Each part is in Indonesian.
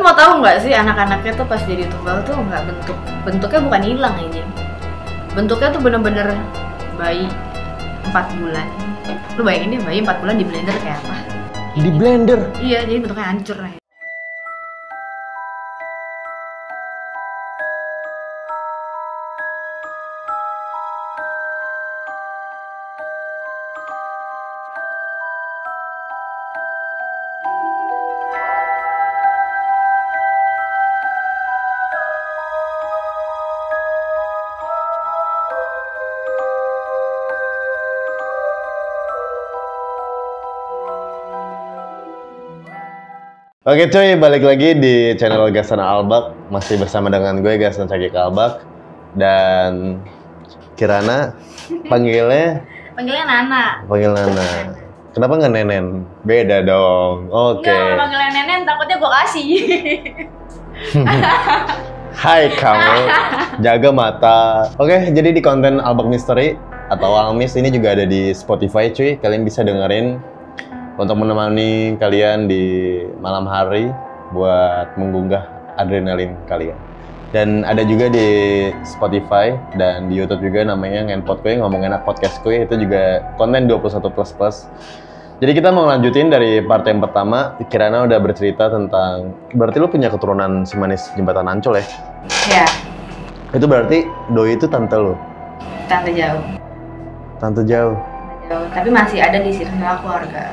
mau tahu nggak sih anak-anaknya tuh pas jadi tumbal tuh nggak bentuk bentuknya bukan hilang aja bentuknya tuh bener-bener bayi 4 bulan. Lu bayangin deh bayi 4 bulan di blender kayak apa? Di blender. iya jadi bentuknya hancur lah Oke cuy, balik lagi di channel Gasan Albak. Masih bersama dengan gue Gasan Cagi Albak dan Kirana panggilnya panggilnya Nana panggil Nana. Kenapa nggak Nenen? Beda dong. Oke. Enggak, kalau panggilnya Nenen takutnya gue kasih Hai kamu, jaga mata. Oke, jadi di konten Albak Mystery atau Almis ini juga ada di Spotify cuy. Kalian bisa dengerin untuk menemani kalian di malam hari buat menggugah adrenalin kalian. Dan ada juga di Spotify dan di YouTube juga namanya Ngenpot Kuy, ngomong enak podcast kuy itu juga konten 21 plus plus. Jadi kita mau lanjutin dari part yang pertama, Kirana udah bercerita tentang berarti lu punya keturunan si manis jembatan Ancol ya? ya Itu berarti Doi itu tante lu, tante jauh tante jauh. jauh tapi masih ada di circle keluarga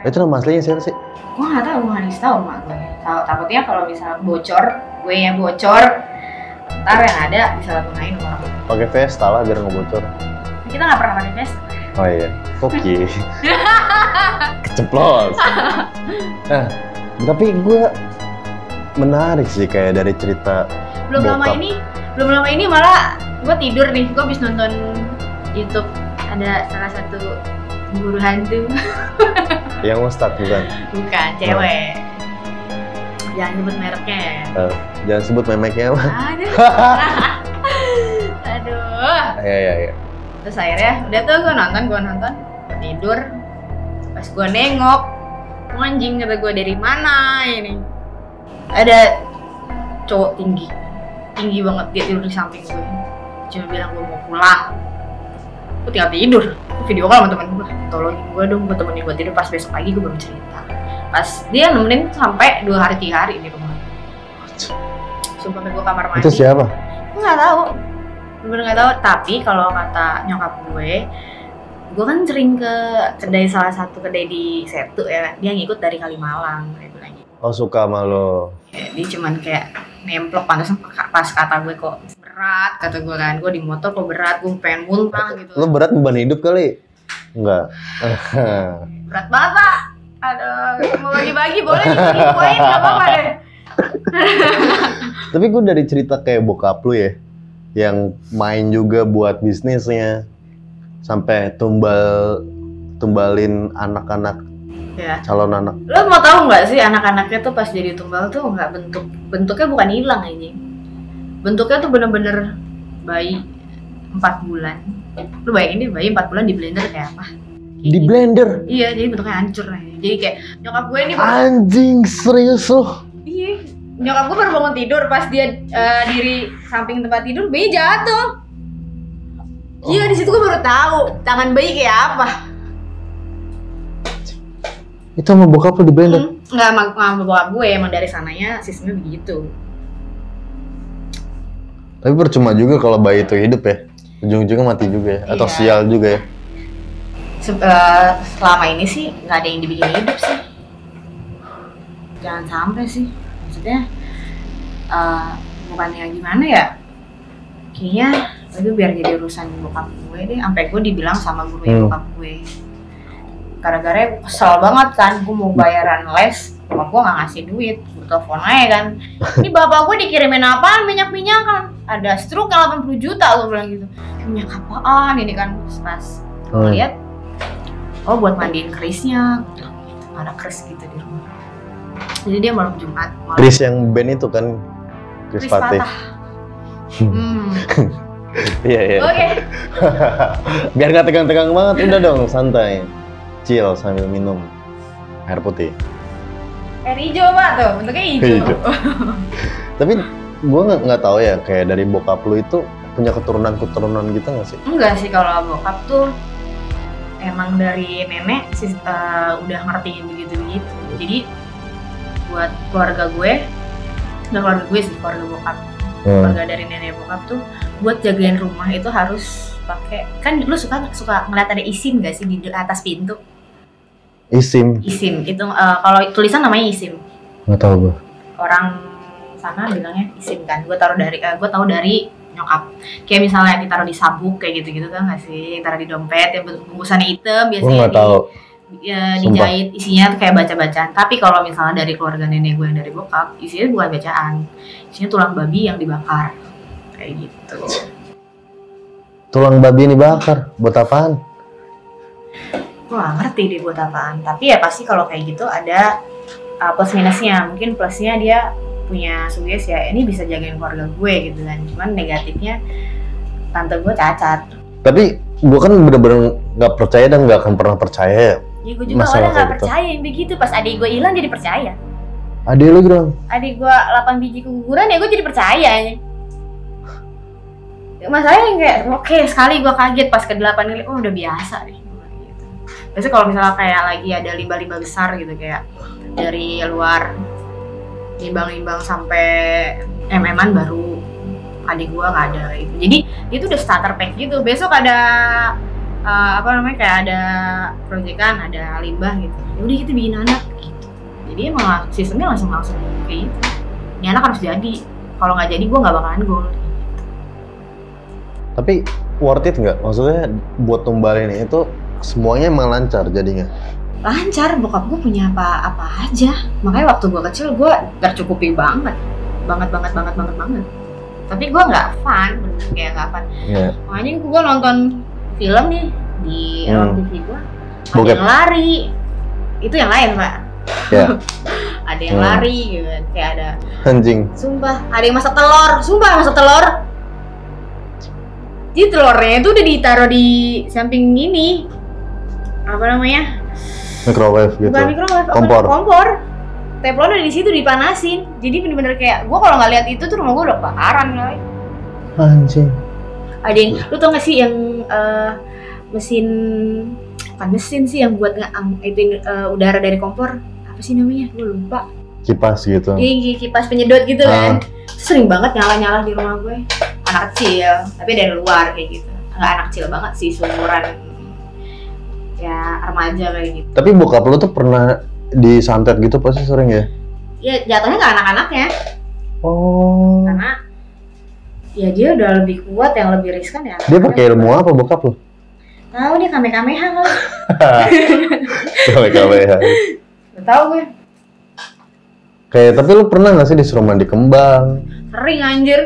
Itu nama aslinya siapa sih? gue nggak tahu gue nggak tahu mak gue Tahu- takutnya kalau misalnya bocor gue yang bocor ntar yang ada disalahgunain sama orang Pakai Vesta lah biar nggak bocor. kita nggak pernah pakai vest Oh iya, koki. Keceplos. Nah, tapi gue menarik sih kayak dari cerita belum lama Bokap. ini belum lama ini malah gue tidur nih gue habis nonton YouTube ada salah satu guru hantu yang ustad bukan. bukan cewek. Jangan nyebut mereknya Eh, jangan sebut memeknya mah. aduh. Aduh. Iya iya iya. terus akhirnya udah tuh gue nonton gue nonton. Tidur. Pas gue nengok "Oh, anjing kata gue dari mana ini? Ada cowok tinggi. Tinggi banget dia tidur di samping gue cuma bilang gue mau pulang gue tinggal tidur video call sama temen gue tolongin gue dong gue temenin gue tidur pas besok pagi gue baru cerita pas dia nemenin sampai dua hari tiga hari di rumah sumpah gue kamar mandi Itu siapa? Gue nggak tahu, bener nggak tahu. Tapi kalau kata nyokap gue, gue kan sering ke kedai salah satu kedai di Setu ya. Dia ngikut dari Kalimalang, gitu. Oh suka sama lo. Ya, dia cuman kayak nemplok pantas pas kata gue kok berat kata gue kan gue di motor kok berat gue pengen muntah gitu Lo berat beban hidup kali? Enggak. berat banget pak aduh mau bagi-bagi boleh diinfoin nggak apa-apa deh Tapi gue dari cerita kayak bokap lu ya, yang main juga buat bisnisnya, sampai tumbal tumbalin anak-anak ya calon anak. lo mau tahu nggak sih anak-anaknya tuh pas jadi tumbal tuh nggak bentuk bentuknya bukan hilang ini bentuknya tuh bener-bener bayi 4 bulan lu bayangin deh bayi 4 bulan di blender kayak apa Kayak Di gitu. blender. iya jadi bentuknya hancur lah jadi kayak nyokap gue ini Anjing serius lo. iya nyokap gue baru bangun tidur pas dia eh, diri samping tempat tidur bayi jatuh iya di situ gue baru tahu tangan bayi kayak apa Itu sama bokap lu di blender. Hmm, nggak sama, sama bokap gue emang dari sananya sistemnya begitu Tapi percuma juga kalau bayi itu hidup ya. Ujung-ujungnya mati juga ya. Atau Iya. sial juga ya. Se- eh, selama ini sih nggak ada yang dibikin hidup sih jangan sampai sih maksudnya eh, bukannya gimana ya kayaknya itu biar jadi urusan bokap gue deh sampai gue dibilang sama guru Hmm. bokap gue gara-gara gue kesel banget kan gue mau bayaran les bokap gue nggak ngasih duit gue telepon aja kan ini bapak gue dikirimin apaan minyak minyakan ada stroke 80 juta gue bilang gitu minyak apaan ini kan pas gue Hmm. lihat oh buat mandiin kerisnya ada keris gitu di rumah jadi dia malam jumat malam Chris yang band itu kan. Keris Patih. patah hmm. Iya iya. oke Biar nggak tegang-tegang banget, udah dong santai. Chill sambil minum air putih. Air hijau pak tuh bentuknya hijau, Hijau. Tapi gue nggak nggak tahu ya kayak dari bokap lu itu punya keturunan-keturunan gitu nggak sih? enggak sih kalau bokap tuh emang dari nenek sih eh, udah ngertiin begitu begitu jadi buat keluarga gue nggak keluarga gue sih keluarga bokap Hmm. keluarga dari nenek bokap tuh buat jagain rumah itu harus pakai kan lu suka suka ngeliat ada isim gak sih di atas pintu Isim, isim. Itu eh, kalau tulisan namanya isim. Nggak tahu gue. orang sana bilangnya isim kan. Gue taruh dari gue tahu dari nyokap. Kayak misalnya ditaruh di sabuk kayak gitu gitu kan nggak sih? Taruh di dompet yang bungkusannya hitam Gue biasanya nggak di, tahu. ya, dijahit. Isinya tuh kayak baca-bacaan. Tapi kalau misalnya dari keluarga nenek gue yang dari bokap isinya bukan bacaan. Isinya tulang babi yang dibakar. Kayak gitu. Tulang babi ini bakar, buat apaan? Gue gak ngerti deh buat apaan. Tapi ya pasti kalau kayak gitu ada uh, plus minusnya. Mungkin plusnya dia punya suges ya ini bisa jagain keluarga gue gitu kan. Cuman negatifnya tante gue cacat. Tapi gue kan bener-bener nggak percaya dan nggak akan pernah percaya ya. gue juga Masalah awalnya gak kayak gitu. percaya yang begitu. Pas adik gue hilang jadi percaya. Adik lu bilang, adik gue 8 biji keguguran ya gue jadi percaya. Masalahnya kayak oke sekali gue kaget pas ke 8 kali. Oh udah biasa gitu. Biasanya kalau misalnya kayak lagi ada limbah-limbah besar gitu kayak dari luar limbang-limbang sampai mm-an baru adik gua nggak ada gitu. Jadi itu udah starter pack gitu. Besok ada eh, apa namanya kayak ada proyekan, ada limbah gitu. Ya udah kita bikin anak gitu. Jadi emang sistemnya langsung langsung kayak gitu. Ini anak harus jadi. Kalau nggak jadi gua nggak bakalan gol. tapi worth it nggak? Maksudnya buat tumbalin itu semuanya emang lancar jadinya. Lancar, bokap gue punya apa-apa aja. Makanya waktu gua kecil gua tercukupi banget, banget banget banget banget banget. Tapi gua nggak fun, bener kayak nggak fun. Iya. Makanya gue nonton film nih di Hmm. TV gue. Ada yang lari. Itu yang lain, Pak. Ya, Ada yang Hmm. lari gitu kan. Kayak ada anjing. sumpah, ada yang masak telur. Sumpah masak telur. Jadi telurnya itu udah ditaruh di samping ini. Apa namanya? Microwave gitu. Bukan microwave, apa Kompor. namanya? kompor. Teflon udah di situ dipanasin. Jadi bener-bener kayak gue kalau nggak lihat itu tuh rumah gue udah kebakaran kali. Anjing. ada yang lu tau gak sih yang eh, mesin bukan mesin sih yang buat nge itu eh, udara dari kompor apa sih namanya gue lupa Kipas gitu. Iya, kipas penyedot gitu kan Terus sering banget nyala-nyala di rumah gue anak kecil tapi dari luar kayak gitu nggak anak kecil banget sih seumuran ya remaja kayak gitu Tapi bokap lu tuh pernah disantet gitu pasti sering ya? ya jatuhnya ke anak-anaknya Oh. karena ya dia udah lebih kuat yang lebih riskan ya Dia pakai ilmu apa bokap lu? tahu dia kamehameha kali KWKWH. Gak tahu gue Kayak tapi lu pernah nggak sih disuruh mandi kembang sering anjir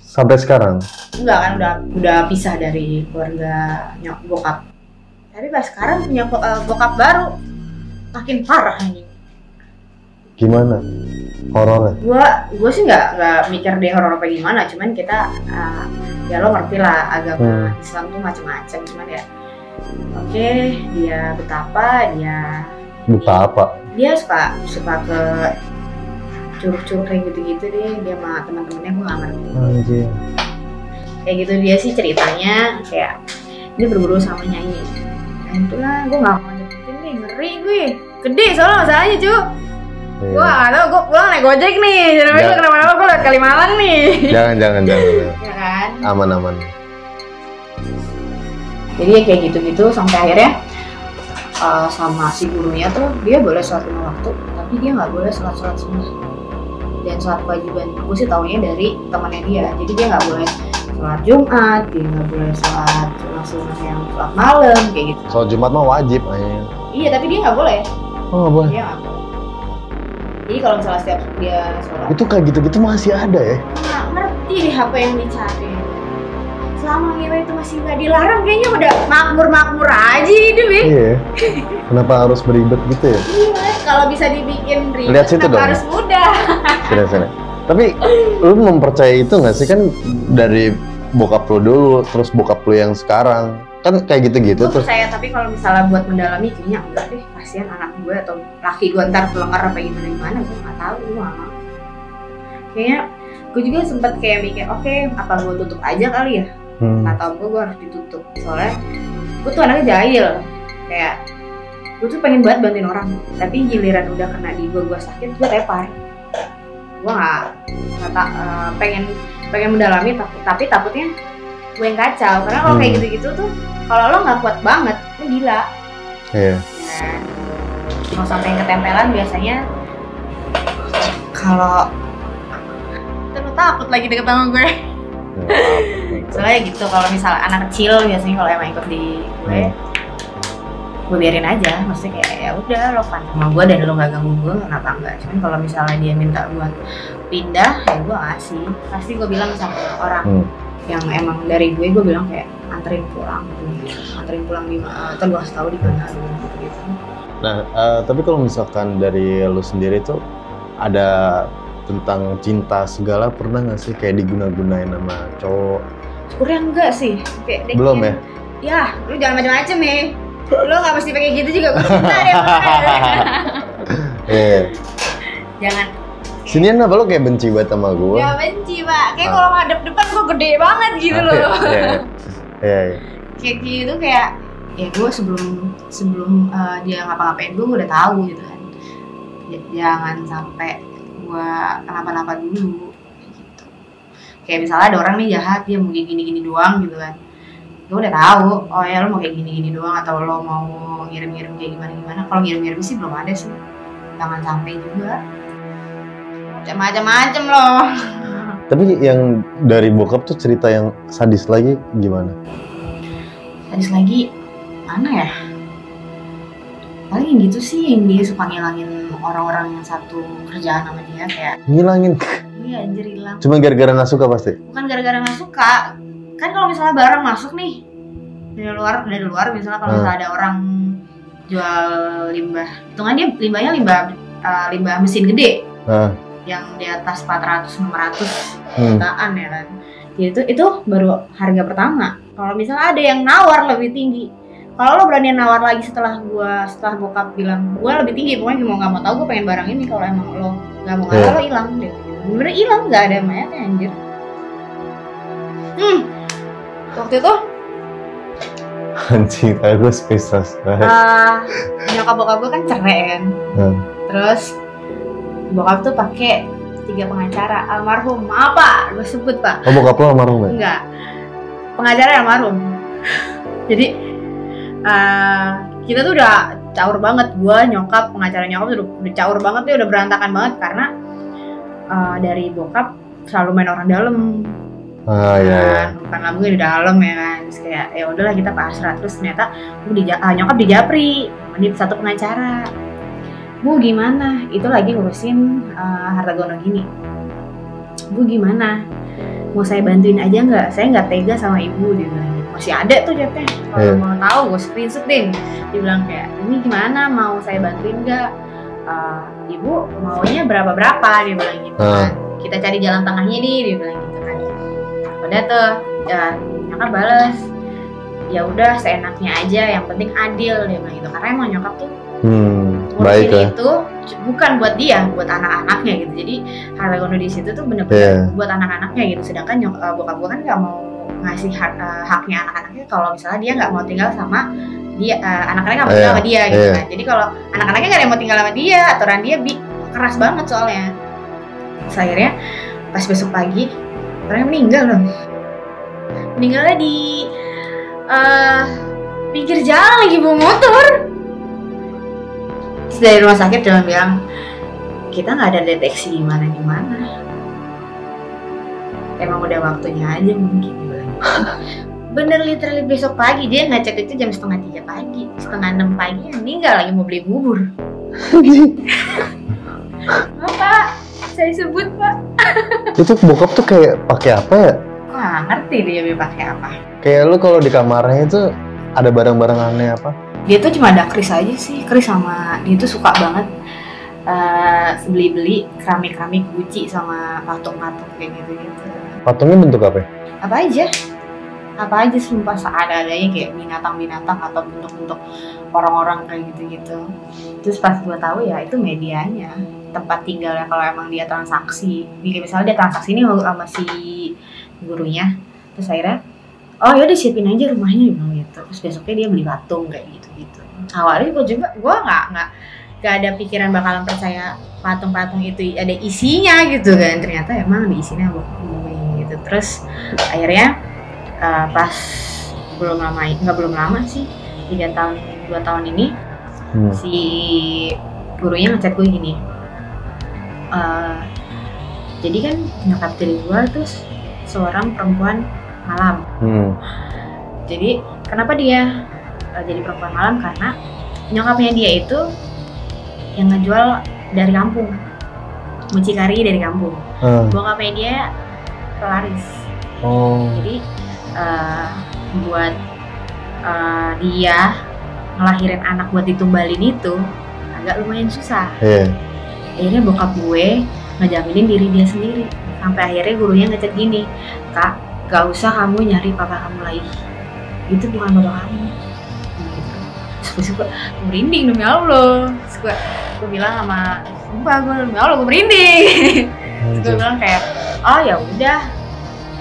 sampai sekarang? Enggak kan udah udah pisah dari keluarga nyok bokap. Tapi pas sekarang punya eh, bokap baru makin parah anjing. Gimana? Horornya? Gua gua sih nggak nggak mikir dia horor apa gimana, cuman kita eh, ya lo ngerti lah agama Hmm. Islam tuh macam-macam, cuman ya oke dia betapa dia Buta apa? dia suka suka ke curug-curug kayak gitu-gitu deh dia sama teman-temannya gue nggak ngerti kayak gitu dia sih ceritanya kayak dia berburu sama nyanyi nah itulah gue gak mau nyebutin nih ngeri gue. Gede soalnya masalahnya cu Iya. gue gak tau gue pulang naik gojek nih. Jadi gue kenapa-napa gue lewat Kalimalang nih. Jangan jangan jangan. ya kan? Aman aman. jadi ya kayak gitu-gitu sampai akhirnya uh, sama si gurunya tuh dia boleh sholat lima waktu tapi dia nggak boleh sholat sholat sunnah. Dan sholat kewajiban aku sih taunya dari temannya dia. Jadi dia nggak boleh sholat Jumat dia nggak boleh sholat sholat sunnah yang sholat malam kayak gitu Soal Jumat mah wajib aja. iya tapi dia nggak boleh Oh nggak boleh. dia nggak boleh jadi kalau misalnya setiap dia sholat Itu kayak gitu-gitu masih ada ya? nggak ngerti deh apa yang dicari selama ngewe itu masih nggak dilarang kayaknya udah makmur-makmur aja hidup ya Iya. Kenapa harus beribet gitu ya? Iya, kalau bisa dibikin ribet, Lihat situ dong. harus mudah? Sini sini. Tapi lu mempercayai itu nggak sih kan dari bokap lu dulu, terus bokap lu yang sekarang. kan kayak gitu-gitu tuh percaya tapi kalau misalnya buat mendalami kayaknya enggak deh. Kasihan anak gue atau laki gue ntar pelengkar apa gimana gimana gue nggak tahu gue nggak mau. Kayaknya gue juga sempet kayak mikir oke apa gue tutup aja kali ya? Hmm. atau gue gue harus ditutup. Soalnya gue tuh anaknya jahil. Kayak gue tuh pengen banget bantuin orang tapi giliran udah kena di gue gue sakit gue tepar gue nggak nggak tak eh, pengen pengen mendalami tapi, tapi takutnya gue yang kacau karena kalau kayak Hmm. gitu-gitu tuh kalau lo nggak kuat banget lo gila Iya. Nah, kalau sampai yang ketempelan biasanya kalau terus takut lagi deket sama gue soalnya gitu kalau misalnya anak kecil biasanya kalau emang ikut di gue Hmm. Gue biarin aja. Maksudnya kayak ya udah lo fun sama gue dan lo gak ganggu gue kenapa enggak cuman kalau misalnya dia minta buat pindah ya gue ngasih. Pasti gue bilang sama orang Hmm. yang emang dari gue gue bilang kayak anterin pulang. Anterin pulang di atau gue tahu di mana gitu gitu. Nah, eh, tapi kalau misalkan dari lu sendiri tuh ada tentang cinta segala pernah nggak sih kayak diguna-gunain sama cowok? Syukurnya enggak sih. Kayak Belum ya? ya lu jangan macam-macam ya lu gak mesti pakai gitu juga gue cinta deh makanya. Iya. jangan Sinian apa lu kayak benci banget sama gue? ya benci pak kayak Ah. kalau ngadep depan gue gede banget gitu loh Iya, iya. Iya, iya. kayak gitu kayak ya gue sebelum sebelum uh, dia ngapa-ngapain gue udah tahu gitu kan J- jangan sampai gue kenapa-napa dulu kayak gitu kayak misalnya ada orang nih jahat dia kayak gini-gini doang gitu kan gue udah tahu oh ya lo mau kayak gini-gini doang atau lo mau ngirim-ngirim kayak gimana-gimana kalau ngirim-ngirim sih belum ada sih jangan sampai juga macam-macam loh Tapi yang dari bokap tuh cerita yang sadis lagi gimana? Hadis lagi mana ya? Paling yang gitu sih yang dia suka ngilangin orang-orang yang satu kerjaan sama dia kayak Ngilangin. iya anjir hilang. Cuma gara-gara nggak suka pasti. Bukan gara-gara nggak suka. Kan kalau misalnya barang masuk nih dari luar dari luar misalnya kalau Hmm. misalnya ada orang jual limbah, hitungannya limbahnya limbah eh, limbah mesin gede Nah, yang di atas 400 500 hmm. jutaan ya kan. Jadi itu itu baru harga pertama. Kalau misalnya ada yang nawar lebih tinggi, kalau lo berani nawar lagi setelah gua setelah bokap bilang gua lebih tinggi, pokoknya mau nggak mau tahu gue pengen barang ini. Kalau emang lo nggak mau ngalah Iya. lo hilang deh. Bener hilang nggak ada mayatnya anjir. Hmm. Waktu itu Anjing, aku speechless banget. uh, nyokap bokap gue kan cerai kan. Hmm. Terus bokap tuh pakai tiga pengacara almarhum apa gue sebut pak Oh, bokap lo almarhum ya? Enggak. Pengacara almarhum. Jadi eh, kita tuh udah caur banget gua nyokap pengacara nyokap tuh udah, udah caur banget tuh udah berantakan banget karena eh, dari bokap selalu main orang dalam Ah, iya, iya. kan bukan lambungnya di dalam ya kan. Terus kayak ya udahlah kita pasrah terus ternyata bu di ah, nyokap di Japri. Menit satu pengacara. Bu gimana? Itu lagi ngurusin eh, harta gono gini. Bu gimana? Mau saya bantuin aja nggak? Saya nggak tega sama ibu dia bilang gitu. masih ada tuh chatnya kalau Iya. mau tahu gue screenshot deh. Dia bilang kayak ini gimana? Mau saya bantuin nggak? Eh, ibu maunya berapa berapa dia bilang gitu kan. Kita cari jalan tengahnya nih dia bilang gitu udah tuh ya nyokap balas ya udah seenaknya aja yang penting adil dia bilang gitu karena emang nyokap tuh Hmm, baik ya. itu bukan buat dia buat anak-anaknya gitu jadi harta gono di situ tuh bener-bener Iya. buat anak-anaknya gitu sedangkan nyok eh, bokap gue kan nggak mau ngasih hak, eh, haknya anak-anaknya kalau misalnya dia nggak mau tinggal sama dia eh, anak-anaknya nggak mau tinggal Iya, sama dia gitu iya. kan jadi kalau anak-anaknya nggak ada yang mau tinggal sama dia aturan dia bi keras banget soalnya Terus akhirnya pas besok pagi orangnya meninggal loh meninggalnya di eh pinggir jalan lagi bawa motor. Terus dari rumah sakit cuma bilang kita nggak ada deteksi gimana gimana emang udah waktunya aja mungkin. Bener literally besok pagi. Dia ngecek itu jam setengah tiga pagi. Setengah enam pagi meninggal lagi mau beli bubur. Apa saya sebut pak Itu bokap tuh kayak pakai apa ya? wah ngerti dia pakai apa Kayak lu kalau di kamarnya itu ada barang-barang aneh apa? dia tuh cuma ada kris aja sih kris sama dia tuh suka banget eh, beli-beli keramik-keramik Gucci sama patung-patung kayak gitu-gitu Patungnya bentuk apa? ya? apa aja apa aja sumpah seadanya kayak binatang-binatang atau bentuk-bentuk orang-orang kayak gitu-gitu terus pas gue tahu ya itu medianya tempat tinggalnya kalau emang dia transaksi. Jadi misalnya dia transaksi ini sama si gurunya terus akhirnya oh yaudah siapin aja rumahnya gitu. Terus besoknya dia beli patung kayak gitu-gitu. Awalnya gue juga gue nggak nggak nggak ada pikiran bakalan percaya patung-patung itu ada isinya gitu kan. Ternyata emang ada isinya gitu. Terus akhirnya eh, pas belum lama nggak belum lama sih tiga tahun dua tahun ini Hmm. si gurunya ngechat gue gini "Eh, jadi kan nyokap tiri gue terus seorang perempuan malam Hmm. jadi kenapa dia eh, jadi perempuan malam karena nyokapnya dia itu yang ngejual dari kampung mucikari dari kampung Ah. bokapnya dia pelaris Oh. jadi eh, buat eh, dia ngelahirin anak buat ditumbalin itu agak lumayan susah Iya. Akhirnya bokap gue ngejaminin diri dia sendiri. Sampai akhirnya gurunya ngechat gini kak gak usah kamu nyari papa kamu lagi. Itu bukan bapak kamu. Terus gue suka merinding demi Allah. Terus gue, bilang sama sumpah gue demi Allah gue merinding. Gue bilang kayak oh ya udah.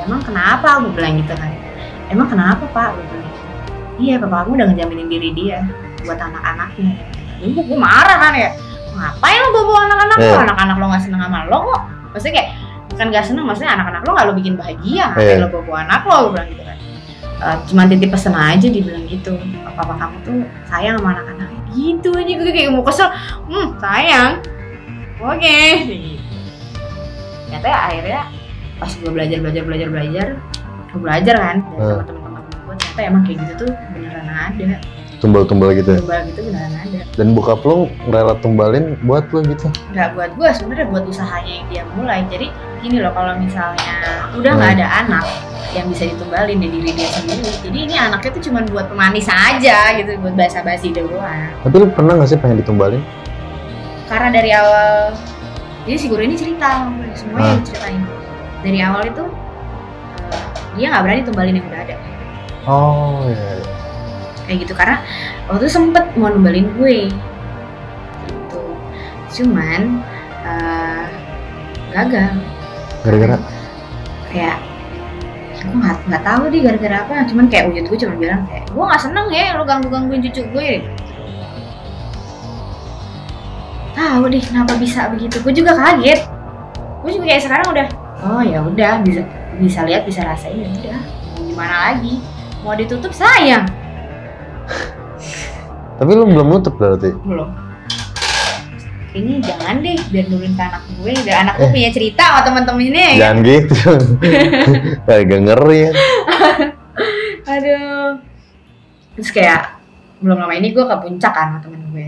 Emang kenapa? Gue bilang gitu kan. Emang kenapa pak? Gue bilang gitu. iya papa kamu udah ngejaminin diri dia buat anak-anaknya. Gue marah kan ya ngapain lo bawa anak-anak? Lo Iya. anak-anak lo nggak seneng sama lo kok. Maksudnya kayak bukan gak seneng maksudnya anak-anak lo nggak lo bikin bahagia. Iya. lo bawa anak lo? Gue bilang gitu kan. Eh, cuma titip pesen aja dibilang gitu. Papa kamu tuh sayang sama anak-anaknya gitu aja gue kayak mau kesel. Hmm sayang. Oke. Gitu ternyata ya akhirnya pas gue belajar belajar belajar belajar gue belajar kan dari Hmm. sama teman-teman gue ternyata emang kayak gitu tuh beneran ada Tumbal-tumbal gitu ya. tumbal gitu beneran ada Dan bokap lo rela tumbalin buat lo gitu. nggak buat gue sebenarnya buat usahanya yang dia mulai jadi gini loh kalau misalnya udah nggak Hmm. ada anak yang bisa ditumbalin di diri dia sendiri jadi ini anaknya tuh cuma buat pemanis aja gitu buat basa-basi doang Tapi lo pernah gak sih pengen ditumbalin? karena dari awal jadi si guru ini cerita sama gue, semuanya Ah. diceritain dari awal itu dia nggak berani tumbalin yang udah ada Oh iya. iya. Kayak gitu. Karena waktu itu sempet mau numbalin gue gitu. Cuman eh, gagal. Gara-gara? Kayak gue nggak nggak tahu deh gara-gara apa. Cuman kayak wujud gue cuma bilang kayak gue nggak seneng ya lo ganggu gangguin cucu gue. Tahu deh kenapa bisa begitu. Gue juga kaget. Gue juga kayak sekarang udah oh ya udah bisa bisa lihat bisa rasain ya udah. Mau gimana lagi? Mau ditutup sayang Tapi lo belum nutup berarti. belum kayaknya jangan deh biar nurunin ke anak gue biar anak gue Eh. punya cerita sama temen-temennya ya Jangan gitu. Agak ngeri ya. aduh terus kayak belum lama ini gue ke puncak kan sama temen gue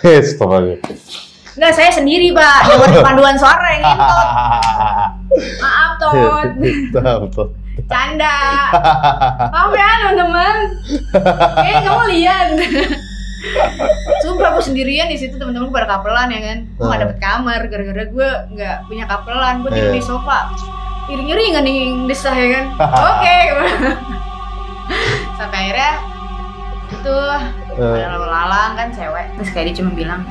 Hei, stop aja. Enggak, saya sendiri pak Lewat panduan suara yang ngentot Maaf Tot Stop, stop. Canda Maaf ya teman-teman? Eh kamu lihat. Sumpah gue sendirian di situ teman-teman. Gue pada kapelan ya kan? Gue gak Hmm. dapet kamar. Gara-gara gue gak punya kapelan. Gue tidur Iya. di sofa. Iring-iring kan nih desah ya kan? Oke. Sampai akhirnya Itu Eh, ada lalang kan cewek. Terus kayak dia cuma bilang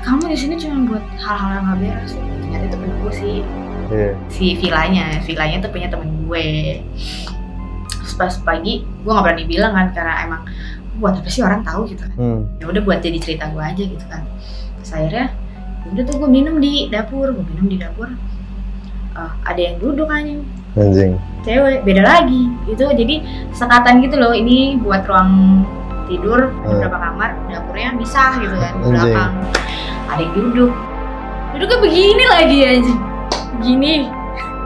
kamu di sini cuma buat hal-hal yang gak beres. Ternyata itu bener gue sih Iya. si vilanya vilanya tuh punya temen gue. Terus pas pagi gue nggak berani bilang kan karena emang buat apa sih orang tahu? gitu kan. Hmm. ya udah buat jadi cerita gue aja gitu kan. Terus akhirnya ya udah tuh gue minum di dapur gue minum di dapur. Eh, ada yang duduk aja Anjing. cewek beda lagi. Itu jadi sekatan gitu loh. Ini buat ruang tidur Hmm. beberapa kamar dapurnya misah gitu kan Anjing. belakang. Ada yang duduk. Duduknya begini lagi aja begini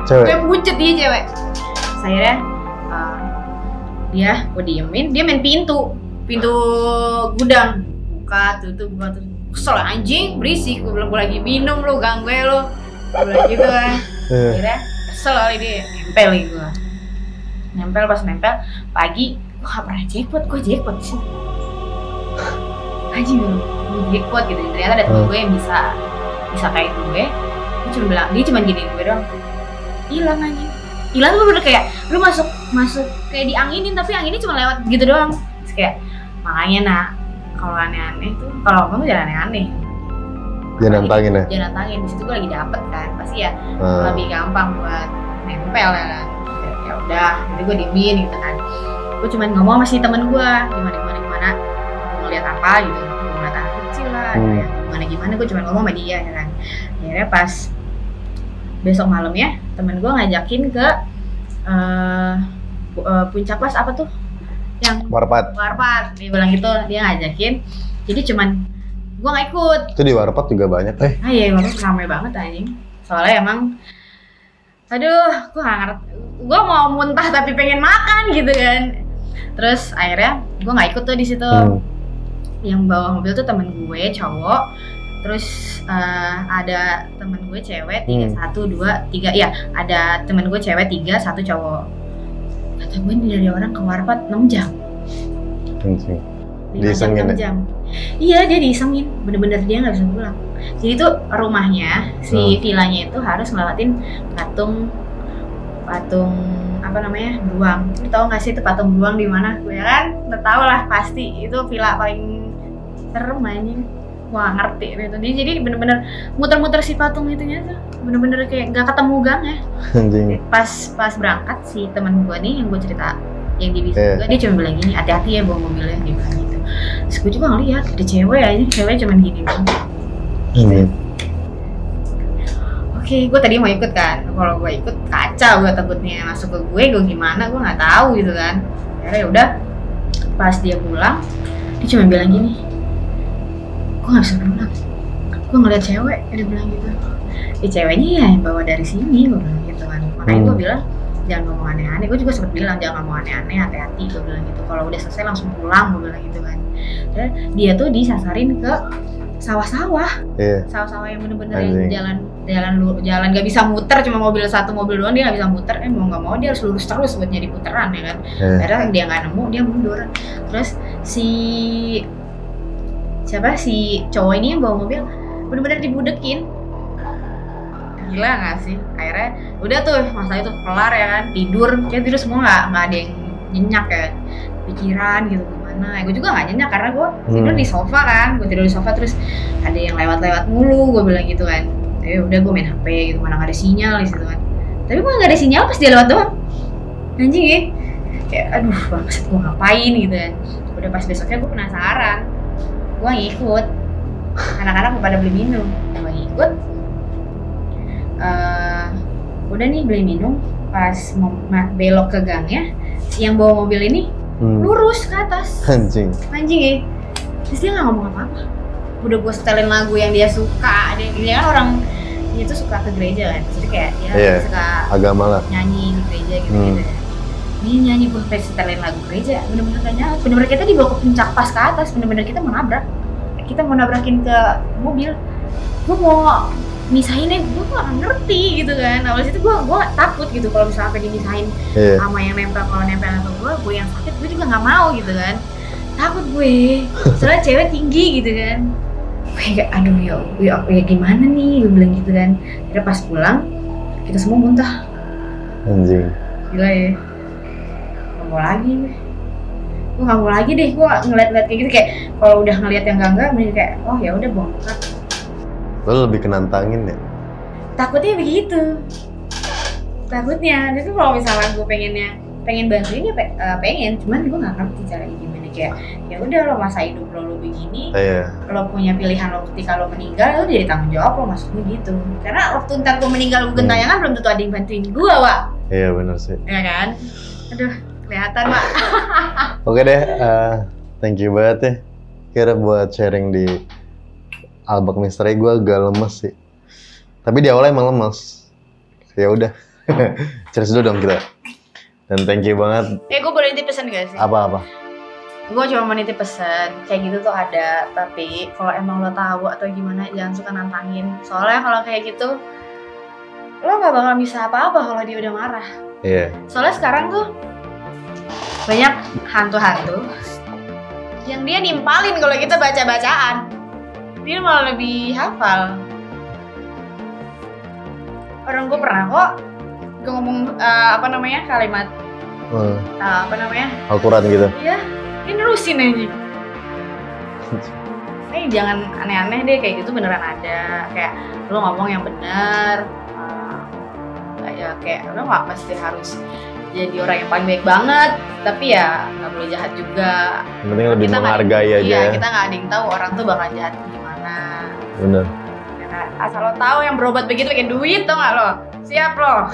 Cewek. kayak pucet dia cewek. Saya uh, dia gue diemin dia main pintu pintu gudang. Buka tutup buka tutup kesel anjing berisik. Gue bilang gue lagi minum lo ganggu ya lo gue bilang gitu kan. Eh, akhirnya kesel kali dia nempel lagi gue nempel pas nempel pagi gue gak pernah jackpot gue jackpot sih anjing gue jackpot gitu. Ternyata ada temen Hmm. gue yang bisa bisa kayak gue cuma bilang dia cuma gini gue doang. Hilang anjing. Hilang tuh bener kayak lu masuk masuk kayak dianginin tapi anginnya cuma lewat gitu doang. Terus kayak makanya nak kalau aneh-aneh tuh kalau kamu jangan aneh-aneh. Jangan nantangin ya. jangan nantangin di situ gue lagi dapet kan pasti ya Ah, lebih gampang buat nempel ya kan. Ya, udah jadi gue diemin gitu kan. Gue cuman ngomong sama si temen gue gimana gimana gimana? Mau ngeliat apa? Gitu. Mau ngeliat anak kecil lah Hmm. ya, gimana gimana? Gue cuman ngomong sama dia ya kan. Akhirnya pas besok malam ya temen gue ngajakin ke pu- eh, puncak pas apa tuh yang Warpat. warpat dia bilang gitu dia ngajakin jadi cuman gue nggak ikut Itu di Warpat juga banyak. Eh, Ah iya, waktu rame banget anjing. Soalnya emang aduh, gua gak ngerti. Gua mau muntah tapi pengen makan gitu kan. Terus akhirnya gua nggak ikut tuh di situ. hmm. Yang bawa mobil tuh temen gue cowok. Terus eh, ada temen gue cewek tiga Hmm. satu dua tiga ya ada temen gue cewek tiga satu cowok. Kata gue ini dari orang ke Warpat 6 jam. jam, Diisengin enam ya? jam. Iya dia diisengin, bener-bener dia nggak bisa pulang. Jadi tuh rumahnya si Hmm. villanya itu harus ngelewatin patung patung apa namanya beruang. Lu tau gak sih itu patung beruang di mana? Gue kan udah tau lah pasti itu villa paling serem anjing. Wah ngerti itu. Dia jadi bener-bener muter-muter si patung itunya tuh. Bener-bener kayak nggak ketemu gang ya. Anjing. pas pas berangkat si teman gue nih yang gue cerita yang di bis Iya. juga dia cuma bilang gini hati-hati ya bawa mobilnya dia bilang gitu. Terus gue juga ngeliat ada cewek aja cewek cuma gini doang. Anjing. oke gue tadi mau ikut kan. Kalau gue ikut kacau gue takutnya masuk ke gue gue gimana? Gue nggak tahu gitu kan. Akhirnya ya udah pas dia pulang dia cuma bilang gini gue nggak bisa pulang? Gue ngeliat cewek dia bilang gitu. Ya ceweknya ya yang bawa dari sini gue bilang gitu kan. Makanya gue Hmm. bilang jangan ngomong aneh-aneh. Gue juga sempet bilang jangan ngomong aneh-aneh hati-hati gue bilang gitu. Kalau udah selesai langsung pulang gue bilang gitu kan. Dan dia tuh disasarin ke sawah-sawah. Iya. sawah-sawah yang bener-bener yang jalan jalan lu jalan gak bisa muter cuma mobil satu mobil doang dia nggak bisa muter. Eh mau nggak mau dia harus lurus terus buat nyari puteran ya kan. Iya. akhirnya dia nggak nemu dia mundur. Terus si siapa? Si cowok ini yang bawa mobil bener-bener dibudekin. Gila gak sih? Akhirnya udah tuh masalah itu kelar ya kan tidur. Kayak tidur semua nggak nggak ada yang nyenyak ya. Pikiran gitu gimana? Ya, gue juga nggak nyenyak karena gue tidur Hmm. di sofa kan gue tidur di sofa terus ada yang lewat-lewat mulu gue bilang gitu kan. Ya udah gue main hp gitu mana nggak ada sinyal di situ kan. Tapi gue nggak ada sinyal pas dia lewat doang? Anjing ya. Kayak aduh bangsat gue ngapain? gitu kan. Udah pas besoknya gue penasaran gue ngikut anak-anak pada beli minum gue ngikut Eh, udah nih beli minum pas mau ma- belok ke gangnya yang bawa mobil ini Hmm. lurus ke atas Anjing. anjing ya terus dia nggak ngomong apa-apa udah gue setelin lagu yang dia suka dia, dia kan orang dia tuh suka ke gereja kan jadi kayak dia Iya. suka Agama lah. nyanyi di gereja gitu Hmm. Dia nyanyi gue pengen setelin lagu gereja. Bener-bener gak nyala bener-bener kita dibawa ke puncak pas ke atas. Bener-bener kita mau nabrak. Kita mau nabrakin ke mobil. Gue mau misahinnya gue gak ngerti gitu kan. Awal situ gue gue takut gitu kalau misalnya sampai dimisahin Iya. sama yang nempel kalau nempel sama gue gue yang sakit gue juga nggak mau gitu kan. Takut gue. Soalnya cewek tinggi gitu kan. Gue kayak aduh ya, ya, ya gimana nih? Gue bilang gitu kan. Akhirnya pas pulang kita semua muntah. Anjing. gila ya nggak mau lagi. Gue nggak mau lagi deh gue ngeliat-ngeliat kayak gitu kayak kalau udah ngeliat yang enggak enggak kayak oh ya udah bongkar. Lo lebih kenantangin ya? takutnya begitu. Takutnya. Itu kalau misalnya gue pengennya pengen bantuin ya pe- eh, pengen. Cuman gue nggak ngerti caranya gimana. Kayak ya udah lo masa hidup lo lo begini Iya. lo punya pilihan lo ketika lo meninggal lo jadi tanggung jawab lo maksudnya gitu. Karena waktu ntar gue meninggal gue gentayangan belum tentu ada yang bantuin gue wa Iya bener sih. ya kan? Aduh kelihatan wa Oke deh, eh, thank you banget ya. Kira buat sharing di Albak Misteri gue agak lemes sih. Tapi di awalnya emang lemes. Ya udah. Cheers dulu dong kita. Dan thank you banget. eh gue boleh nitip pesan gak sih Apa-apa? gue cuma mau nitip pesan kayak gitu tuh ada tapi kalau emang lo tahu atau gimana jangan suka nantangin soalnya kalau kayak gitu lo nggak bakal bisa apa-apa kalau dia udah marah Iya. soalnya sekarang tuh banyak hantu-hantu. Yang dia nimpalin kalau kita baca-bacaan. Dia malah lebih hafal. Orang gue pernah kok gue ngomong eh, apa namanya kalimat Hmm, eh, apa namanya? Al-Quran gitu. ya ini nerusin aja Eh jangan aneh-aneh deh kayak gitu beneran ada. Kayak lo ngomong yang bener eh, kayak kayak lo nggak pasti harus jadi orang yang paling baik banget tapi ya nggak boleh jahat juga Yang penting lebih Kita menghargai aja. iya ya. kita nggak ada yang tahu orang tuh bakal jahat gimana Bener. Ya, asal lo tahu yang berobat begitu pakai duit tau nggak lo siap lo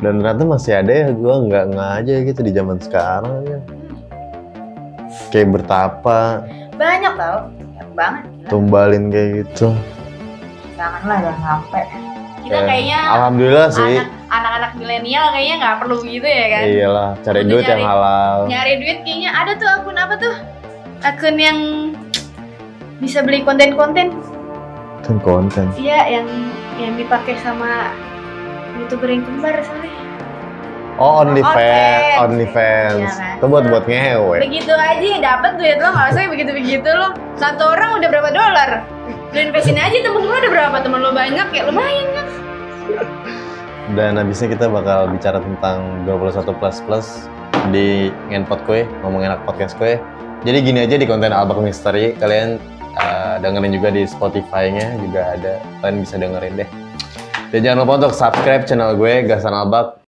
Dan ternyata masih ada ya gue nggak nggak aja gitu di zaman sekarang ya. Kayak bertapa, banyak tau banyak banget gila. tumbalin kayak gitu. jangan lah jangan sampai kita Ya, kayaknya Alhamdulillah sih. anak anak-anak milenial kayaknya nggak perlu gitu ya kan Iyalah, cari duit yang nyari- halal. nyari duit kayaknya ada tuh akun apa tuh akun yang bisa beli konten-konten Kan konten. iya yang yang dipakai sama youtuber yang kembar soalnya Oh, OnlyFans, OnlyFans. OnlyFans. Iya kan? Itu buat buat ngewe. begitu aja dapat duit lo nggak usah begitu begitu lo satu orang udah berapa dolar lo investin aja temen lo udah berapa temen lo banyak ya lumayan kan Dan habisnya kita bakal bicara tentang 21 plus plus di Ngenpot Kue, ngomong enak podcast Kue. Jadi gini aja di konten Albak Mystery, kalian uh, dengerin juga di Spotify-nya juga ada. Kalian bisa dengerin deh. Dan jangan lupa untuk subscribe channel gue, Gasan Albak.